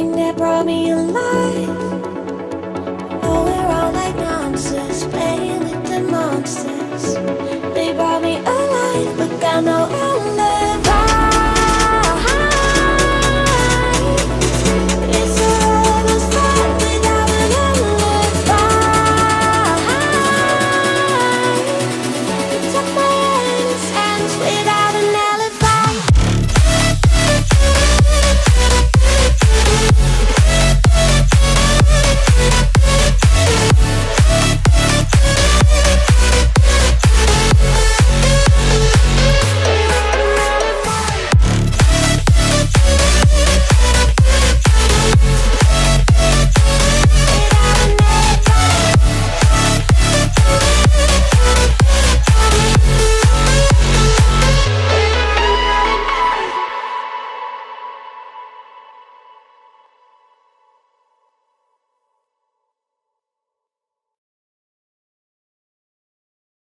thing that brought me alive. Oh, we're all like monsters, playing with the monsters. They brought me alive, but got no alive.